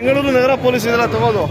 ಬೆಂಗಳೂರು ನಗರ police ಇದೆಲ್ಲ ತಗೋದು.